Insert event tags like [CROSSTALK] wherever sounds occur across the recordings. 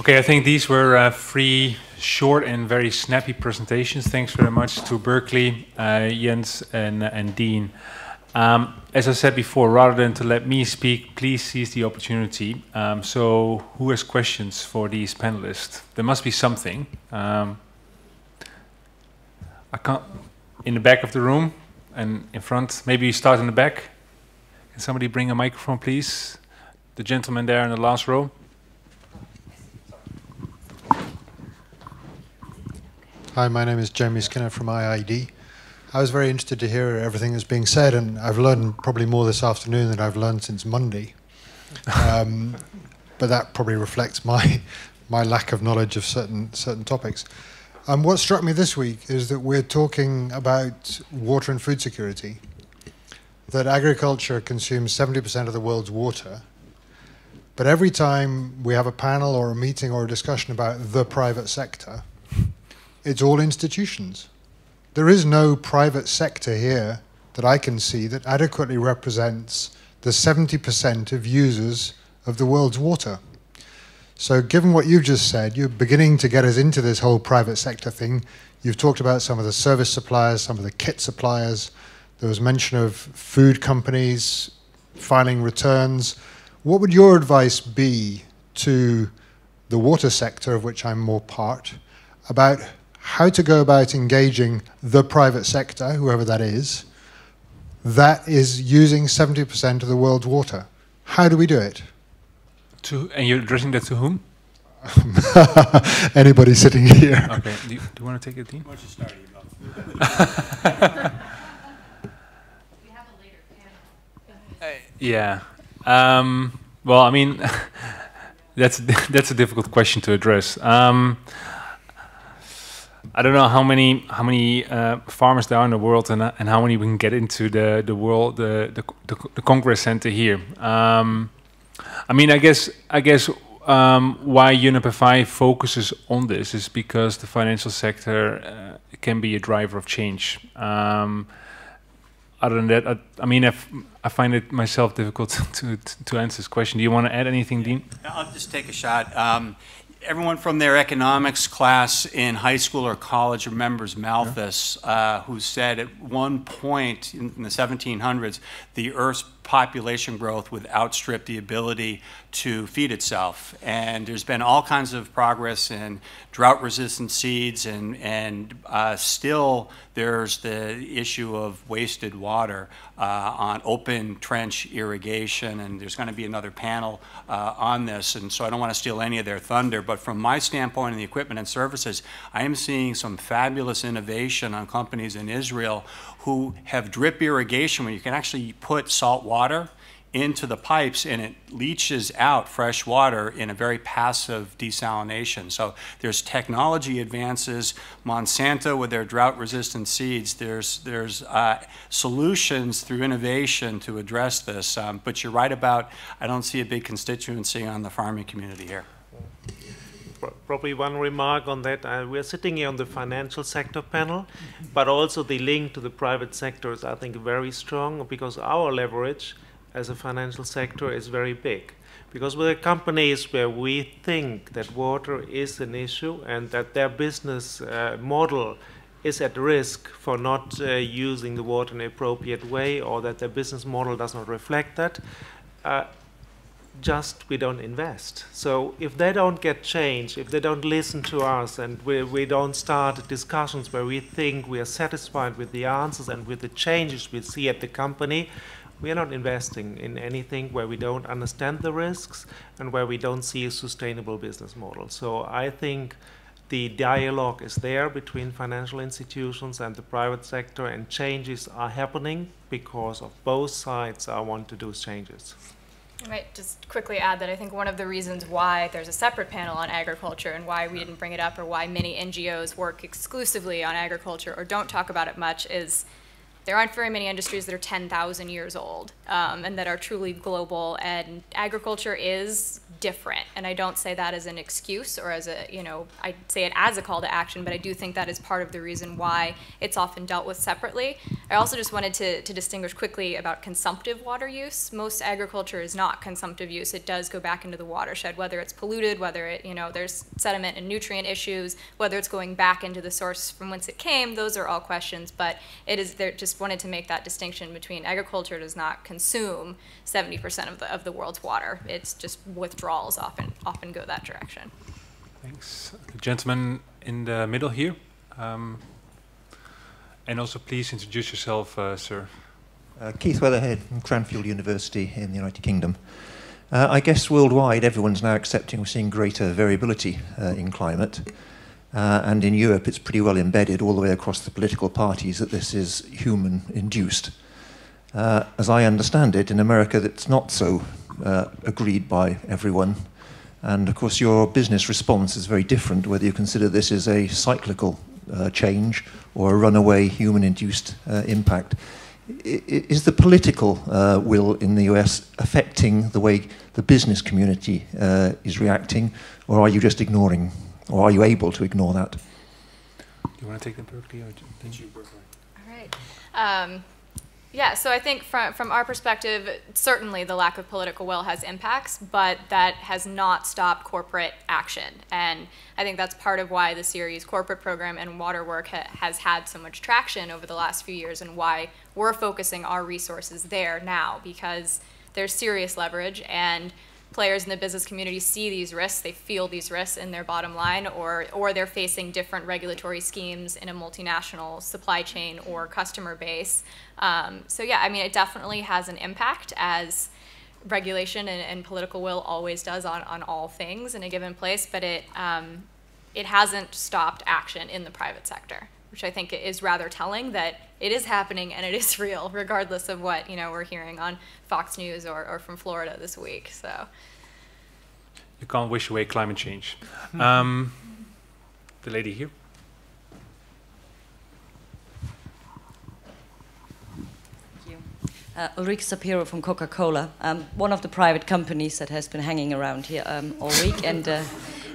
Okay, I think these were uh, three short and very snappy presentations. Thanks very much to Berkley, uh, Jens, and, and Dean. Um, as I said before, rather than to let me speak, please seize the opportunity. Um, so, who has questions for these panelists? There must be something. Um, I can't. In the back of the room and in front. Maybe you start in the back. Can somebody bring a microphone, please? The gentleman there in the last row. Hi, my name is Jeremy Skinner from IIED. I was very interested to hear everything that's being said, and I've learned probably more this afternoon than I've learned since Monday. Um, [LAUGHS] but that probably reflects my my lack of knowledge of certain certain topics. Um, what struck me this week is that we're talking about water and food security. That agriculture consumes 70% of the world's water, but every time we have a panel or a meeting or a discussion about the private sector, it's all institutions. There is no private sector here that I can see that adequately represents the 70% of users of the world's water. So, given what you've just said, you're beginning to get us into this whole private sector thing. You've talked about some of the service suppliers, some of the kit suppliers. There was mention of food companies filing returns. What would your advice be to the water sector, of which I'm more part, about how to go about engaging the private sector, whoever that is, that is using 70% of the world's water. How do we do it? To, and you're addressing that to whom? [LAUGHS] Anybody sitting here. Okay. Do you, do you want to take it, Dean? Why don't you start, [LAUGHS] Eva? Yeah. Um, well, I mean, [LAUGHS] that's that's a difficult question to address. Um, I don't know how many how many uh, farmers there are in the world, and uh, and how many we can get into the the world the the, the, the Congress Center here. Um, I mean, I guess I guess um, why UNEP focuses on this is because the financial sector uh, can be a driver of change. Um, other than that, I, I mean, I've, i find it myself difficult [LAUGHS] to, to, to answer this question. Do you want to add anything, Dean? I'll just take a shot. Um, everyone from their economics class in high school or college remembers Malthus, uh, who said at one point in, in the 1700s, the Earth's population growth would outstrip the ability to feed itself. And there's been all kinds of progress in drought-resistant seeds, and, and uh, still there's the issue of wasted water uh, on open trench irrigation, and there's going to be another panel uh, on this, and so I don't want to steal any of their thunder, but from my standpoint in the equipment and services, I am seeing some fabulous innovation on companies in Israel who have drip irrigation where you can actually put salt water into the pipes and it leaches out fresh water in a very passive desalination. So there's technology advances. Monsanto with their drought resistant seeds, there's, there's uh, solutions through innovation to address this. Um, but you're right about, I don't see a big constituency on the farming community here probably one remark on that. Uh, we're sitting here on the financial sector panel, but also the link to the private sector is, I think, very strong because our leverage as a financial sector is very big. Because we're companies where we think that water is an issue and that their business uh, model is at risk for not uh, using the water in an appropriate way or that their business model does not reflect that. Uh, just we don't invest. So if they don't get change, if they don't listen to us, and we, we don't start discussions where we think we are satisfied with the answers and with the changes we see at the company, we are not investing in anything where we don't understand the risks and where we don't see a sustainable business model. So I think the dialogue is there between financial institutions and the private sector, and changes are happening because of both sides are want to do changes. I might just quickly add that I think one of the reasons why there's a separate panel on agriculture and why we didn't bring it up or why many NGOs work exclusively on agriculture or don't talk about it much is there aren't very many industries that are 10,000 years old um, and that are truly global. And agriculture is different. And I don't say that as an excuse or as a, you know, I say it as a call to action, but I do think that is part of the reason why it's often dealt with separately. I also just wanted to, to distinguish quickly about consumptive water use. Most agriculture is not consumptive use. It does go back into the watershed, whether it's polluted, whether it, you know, there's sediment and nutrient issues, whether it's going back into the source from whence it came, those are all questions. But it is, there just wanted to make that distinction between agriculture does not consume 70% of the, of the world's water. It's just withdrawals often, often go that direction. Thanks. The gentleman in the middle here. Um, and also please introduce yourself, uh, sir. Uh, Keith Weatherhead from Cranfield University in the United Kingdom. Uh, I guess worldwide everyone's now accepting we're seeing greater variability uh, in climate. Uh, and in Europe, it's pretty well embedded all the way across the political parties that this is human induced. Uh, as I understand it, in America, that's not so uh, agreed by everyone. And of course, your business response is very different, whether you consider this as a cyclical uh, change or a runaway human induced uh, impact. I, is the political uh, will in the US affecting the way the business community is reacting, or are you just ignoring, or are you able to ignore that? Do you want to take them, Berkley? Or did you, Berkley? All right. Um, yeah, so I think from, from our perspective, certainly the lack of political will has impacts, but that has not stopped corporate action. And I think that's part of why the Ceres corporate program and water work ha has had so much traction over the last few years and why we're focusing our resources there now, because there's serious leverage and players in the business community see these risks, they feel these risks in their bottom line, or, or they're facing different regulatory schemes in a multinational supply chain or customer base. Um, so yeah, I mean, it definitely has an impact as regulation and, and, political will always does on, on all things in a given place, but it, um, it hasn't stopped action in the private sector which I think is rather telling that it is happening and it is [LAUGHS] real, regardless of what you know we're hearing on Fox News or, or from Florida this week. So you can't wish away climate change. Um, the lady here. thank Uh, Ulrike Sapiro from Coca-Cola, um, one of the private companies that has been hanging around here um, all week, and uh,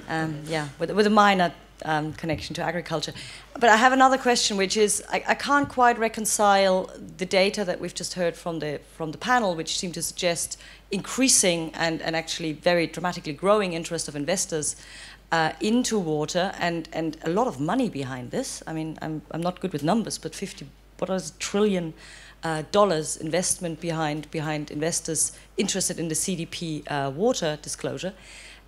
um, yeah, with, with a minor um, connection to agriculture. But I have another question, which is I, I, can't quite reconcile the data that we've just heard from the from the panel, which seem to suggest increasing and, and actually very dramatically growing interest of investors uh, into water and, and a lot of money behind this. I mean, I'm, I'm not good with numbers, but 50 what is trillion uh, dollars investment behind behind investors interested in the CDP uh, water disclosure.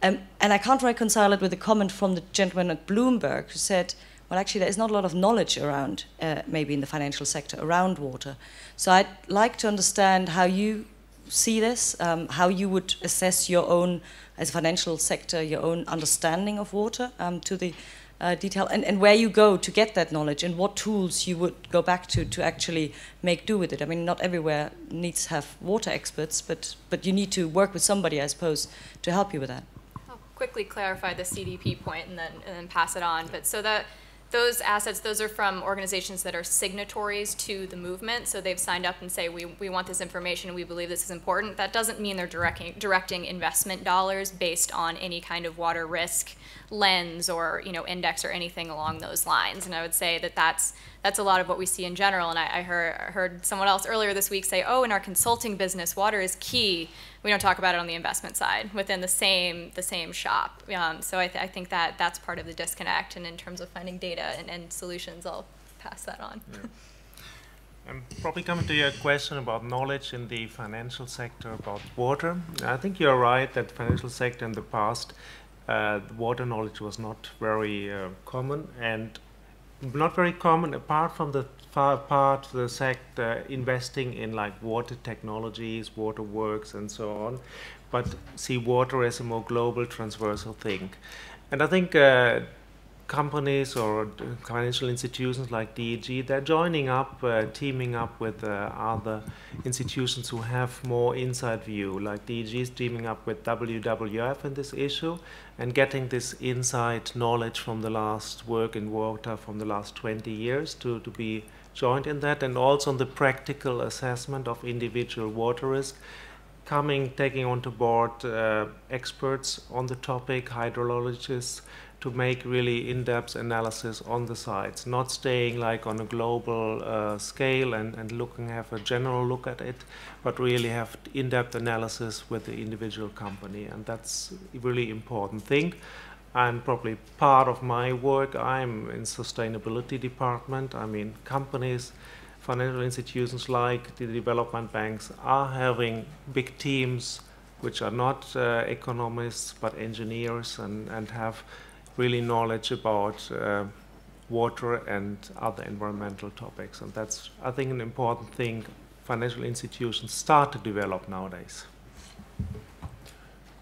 Um, and I can't reconcile it with a comment from the gentleman at Bloomberg who said, well, actually, there is not a lot of knowledge around, uh, maybe in the financial sector, around water. So I'd like to understand how you see this, um, how you would assess your own, as a financial sector, your own understanding of water um, to the uh, detail, and, and where you go to get that knowledge, and what tools you would go back to to actually make do with it. I mean, not everywhere needs to have water experts, but, but you need to work with somebody, I suppose, to help you with that quickly clarify the CDP point and then, and then pass it on. But so that those assets, those are from organizations that are signatories to the movement. So they've signed up and say, we, we want this information, we believe this is important. That doesn't mean they're directing, directing investment dollars based on any kind of water risk lens or you know index or anything along those lines. And I would say that that's that's a lot of what we see in general. And I, I heard, heard someone else earlier this week say, oh, in our consulting business, water is key. We don't talk about it on the investment side within the same the same shop. Um, so I, th I, think that that's part of the disconnect. And in terms of finding data and, and solutions, I'll pass that on. Yeah. I'm probably coming to your question about knowledge in the financial sector about water. I think you're right that the financial sector in the past, uh, water knowledge was not very uh, common and not very common apart from the part the sector investing in like water technologies, water works and so on, but see water as a more global transversal thing. And I think uh, companies or financial institutions like DEG, they're joining up, uh, teaming up with uh, other institutions who have more inside view, like DEG is teaming up with WWF in this issue and getting this inside knowledge from the last work in water from the last 20 years to, to be joined in that, and also on the practical assessment of individual water risk, coming, taking onto board uh, experts on the topic, hydrologists, to make really in-depth analysis on the sites, not staying like on a global uh, scale and, and looking have a general look at it, but really have in-depth analysis with the individual company, and that's a really important thing. And probably part of my work, I'm in sustainability department. I mean, companies, financial institutions like the development banks are having big teams which are not uh, economists but engineers and, and have really knowledge about uh, water and other environmental topics. And that's, I think, an important thing financial institutions start to develop nowadays.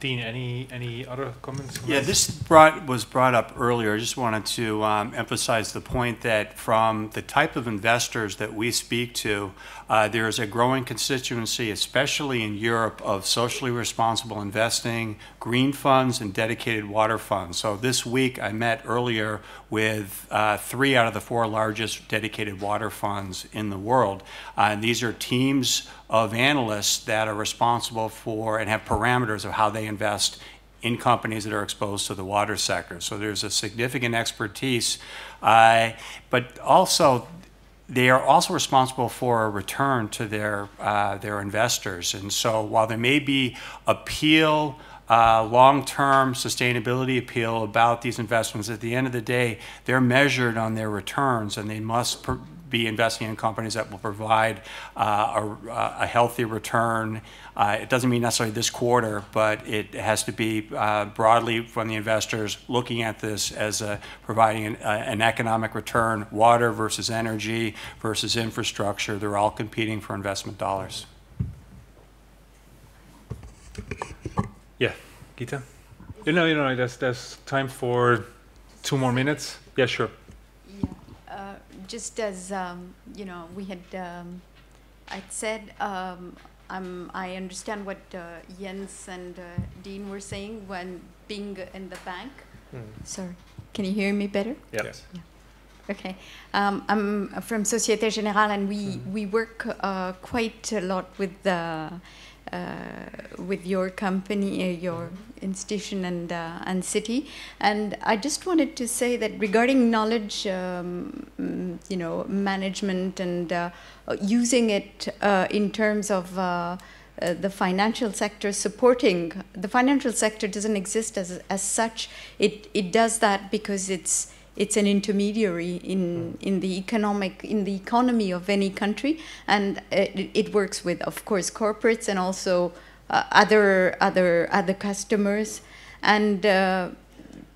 Dean, any any other comments? Yeah, this brought, was brought up earlier. I just wanted to um, emphasize the point that from the type of investors that we speak to, uh, there is a growing constituency, especially in Europe, of socially responsible investing, green funds, and dedicated water funds. So this week I met earlier with uh, three out of the four largest dedicated water funds in the world. Uh, and these are teams of analysts that are responsible for and have parameters of how they invest in companies that are exposed to the water sector. So there's a significant expertise, uh, but also they are also responsible for a return to their uh, their investors. And so while there may be appeal. Uh, long-term sustainability appeal about these investments. At the end of the day, they're measured on their returns, and they must be investing in companies that will provide uh, a, a, healthy return. Uh, it doesn't mean necessarily this quarter, but it has to be uh, broadly from the investors looking at this as a, providing an, an, economic return. Water versus energy versus infrastructure, they're all competing for investment dollars. Yeah, Gita? You know, you know, there's, there's time for two more minutes. Yeah, sure just as um, you know, we had um, I said um, i understand what uh, Jens and uh, Dean were saying when being in the bank. Mm. Sorry, can you hear me better? Yep. Yes. Yeah. Okay, um, I'm from Societe Generale, and we mm. we work uh, quite a lot with the uh, with your company, uh, your institution, and uh, and Citi. And I just wanted to say that regarding knowledge, um, mm, you know, management and using it in terms of uh, the financial sector supporting the financial sector doesn't exist as as such. It it does that because it's it's an intermediary in hmm. in the economic in the economy of any country, and it, it works with, of course, corporates and also uh, other other other customers. And uh,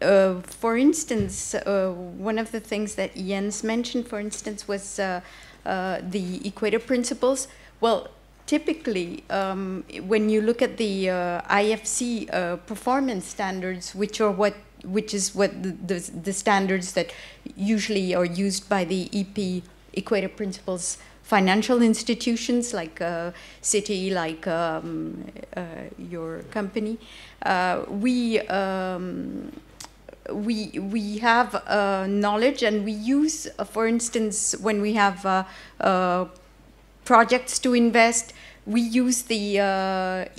uh, for instance, uh, one of the things that Jens mentioned, for instance, was uh, uh, the equator principles. Well, typically, um, when you look at the IFC performance standards, which are what which is what the, the, the, standards that usually are used by the EP equator principles financial institutions like uh, Citi, like um, uh, your company. Uh, we um, we we have uh, knowledge and we use, uh, for instance, when we have uh, projects to invest, we use the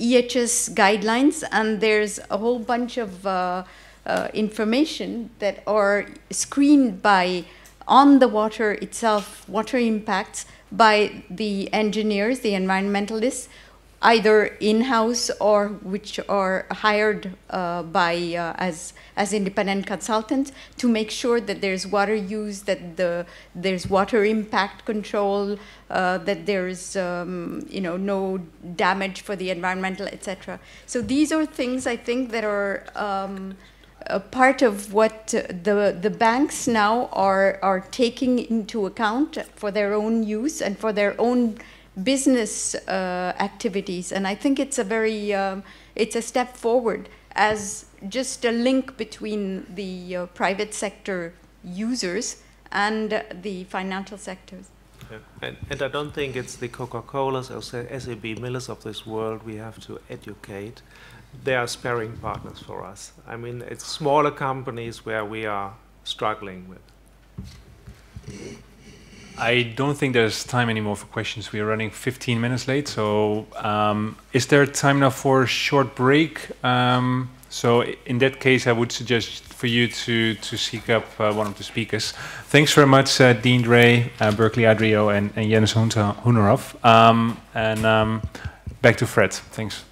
EHS guidelines, and there's a whole bunch of uh, information that are screened by on the water itself, water impacts by the engineers, the environmentalists, either in-house or which are hired uh, by uh, as as independent consultants to make sure that there's water use, that the there's water impact control, uh, that there's um, you know no damage for the environmental, etc. So these are things I think that are um, a part of what the the banks now are are taking into account for their own use and for their own business uh, activities and I think it's a very um, it's a step forward as just a link between the uh, private sector users and the financial sectors. Yeah. And, and I don't think it's the Coca-Colas or SAB Millers of this world we have to educate they are sparing partners for us. I mean, it's smaller companies where we are struggling with. I don't think there's time anymore for questions. We are running 15 minutes late. So, um, is there time now for a short break? Um, so, in that case, I would suggest for you to to seek up uh, one of the speakers. Thanks very much, uh, Dean Drey, uh, Berkley Adrio, and, and Jens Hoenerhoff. Um, and um, back to Fred. Thanks.